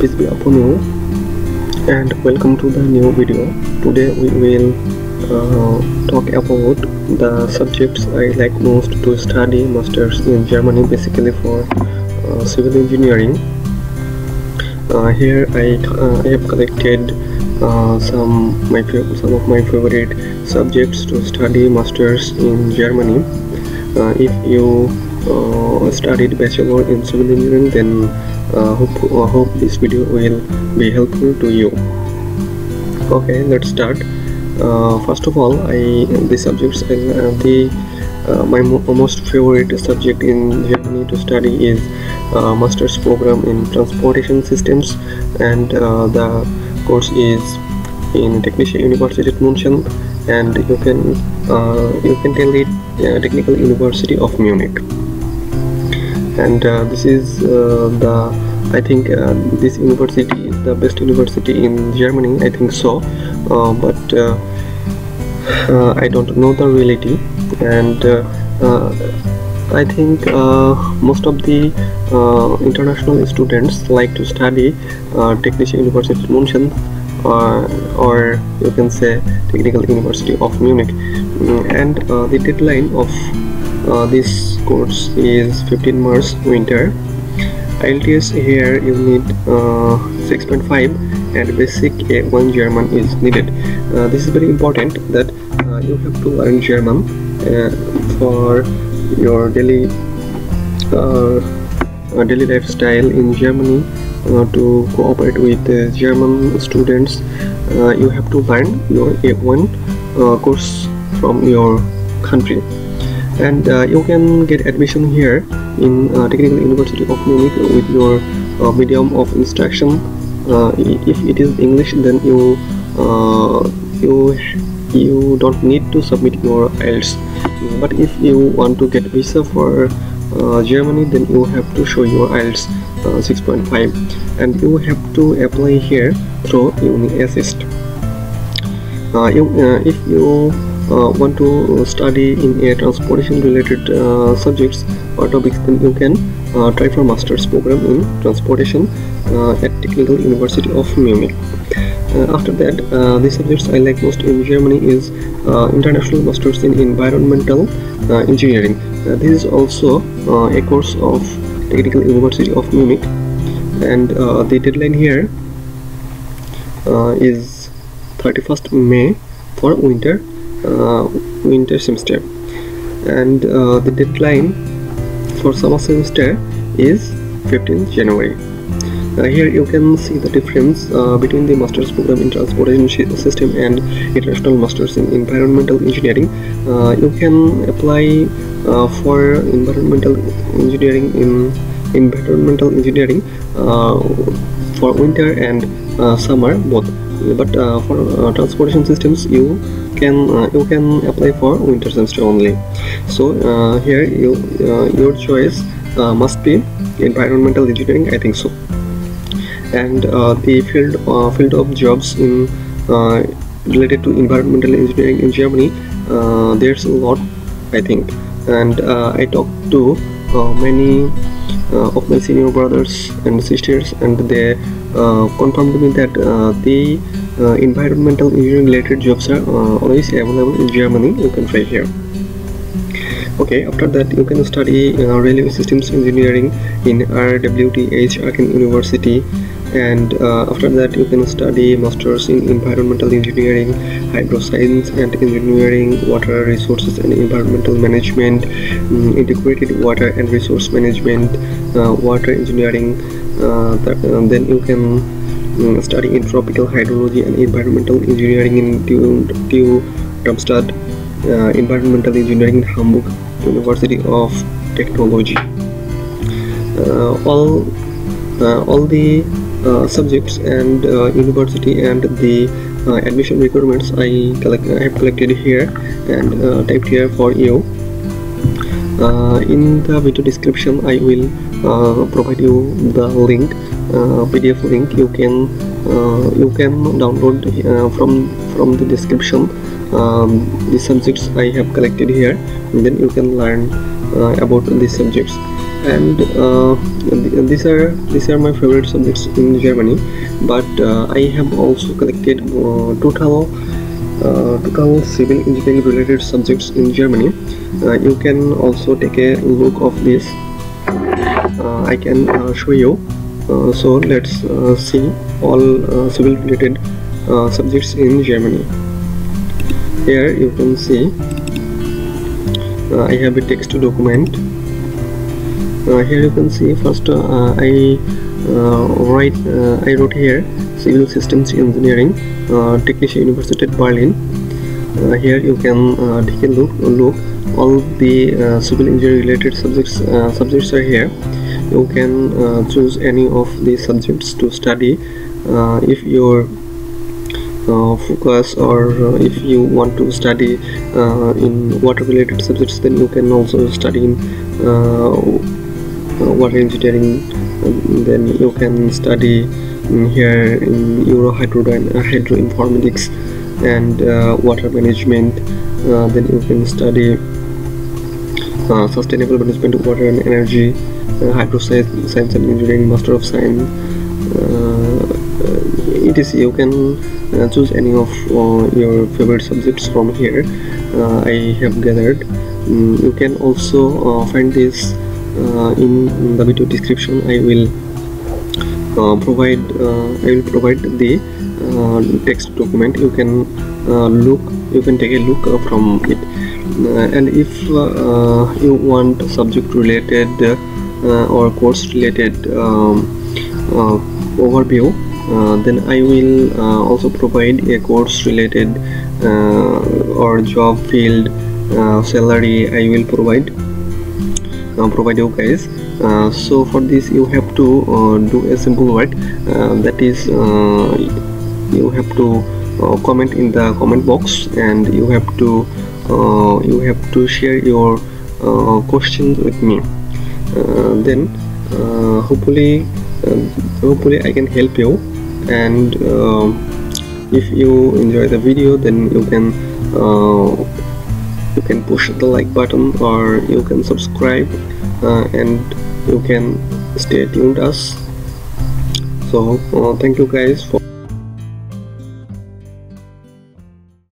peace be upon you and welcome to the new video. Today we will uh, talk about the subjects I like most to study masters in Germany basically for uh, civil engineering. Uh, here I, uh, I have collected uh, some my some of my favorite subjects to study masters in Germany. Uh, if you uh, studied bachelor in civil engineering then uh, hope, uh, hope this video will be helpful to you. Okay let's start. Uh, first of all I the subjects uh, the uh, my mo most favorite subject in Germany to study is uh, master's program in transportation systems and uh, the course is in Technische Universität München and you can uh, you can tell it Technical University of Munich and uh, this is uh, the I think uh, this university is the best university in Germany I think so. Uh, but uh, uh, I don't know the reality. And I think most of the international students like to study Technische Universität München uh, or you can say Technical University of Munich. Mm, and the deadline of uh, this course is 15 March winter. IELTS here you need uh, 6.5 and basic A1 German is needed. Uh, this is very important that uh, you have to learn German uh, for your daily daily lifestyle in Germany to cooperate with German students. You have to learn your A1 uh, course from your country and uh, you can get admission here in uh, Technical University of Munich with your uh, medium of instruction. Uh, if it is English then you uh, you you don't need to submit your IELTS but if you want to get visa for uh, Germany then you have to show your IELTS uh, 6.5 and you have to apply here through Uni Assist uh, you, if you want to study in a transportation related uh, subjects or topics then you can uh, try for master's program in transportation uh, at Technical University of Munich. Uh, after that uh, the subjects I like most in Germany is uh, international masters in environmental uh, engineering. Uh, this is also uh, a course of Technical University of Munich. And uh, the deadline here uh, is 31st May for winter. uh, winter semester. And uh, the deadline for summer semester is 15th January. Uh, here you can see the difference uh, between the master's program in transportation system and international masters in environmental engineering. Uh, you can apply uh, for environmental engineering in environmental engineering uh, for winter and uh, summer both. But uh, for uh, transportation systems you can uh, you can apply for winter semester only. So uh, here you uh, your choice uh, must be environmental engineering i think so. And uh, the field field of jobs in related to environmental engineering in Germany there's a lot I think. And I talked to many of my senior brothers and sisters and they uh, confirmed me that uh, the uh, environmental engineering related jobs are uh, always available in Germany. You can try here. Okay after that you can study uh, railway systems engineering in RWTH Aachen University and uh, after that you can study masters in environmental engineering hydroscience and engineering water resources and environmental management mm, integrated water and resource management uh, water engineering uh, uh, then you can mm, study in tropical hydrology and environmental engineering in TU, Darmstadt uh, environmental engineering in Hamburg University of Technology. Uh, all uh, all the subjects and uh, university and the uh, admission requirements I collect I have collected here and uh, typed here for you. Uh, in the video description, I will uh, provide you the link, uh, PDF link. You can uh, you can download uh, from from the description um, the subjects I have collected here. And then you can learn uh, about these subjects and uh, these are these are my favorite subjects in Germany. But uh, I have also collected uh, total uh, total civil engineering related subjects in Germany. Uh, you can also take a look of this. Uh, I can show you. So let's see all civil related subjects in Germany. Here you can see I have a text document. uh, here you can see first uh, I uh, write I wrote here civil systems engineering Technische Universität Berlin. Here you can take a look look. All the civil engineering related subjects subjects are here. You can choose any of the subjects to study. If your uh, focus or uh, if you want to study uh, in water related subjects then you can also study in uh, water engineering then you can study here in Euro Hydro, uh, Hydro Informatics and uh, water management. Then you can study sustainable management of water and energy hydro science, and engineering master of science. It is you can uh, choose any of uh, your favorite subjects from here uh, I have gathered. Mm, you can also find this uh, in the video description I will uh, provide uh, I will provide the text document. You can look you can take a look from it. And if you want subject related or course related um, overview uh, then I will uh, also provide a course related uh, or job field salary I will provide uh, provide you guys. Uh, so for this you have to uh, do a simple work uh, that is uh, you have to uh, comment in the comment box and you have to you have to share your questions with me. Then hopefully hopefully I can help you. And if you enjoy the video then you can uh, you can push the like button or you can subscribe uh, and you can stay tuned us. So uh, thank you guys for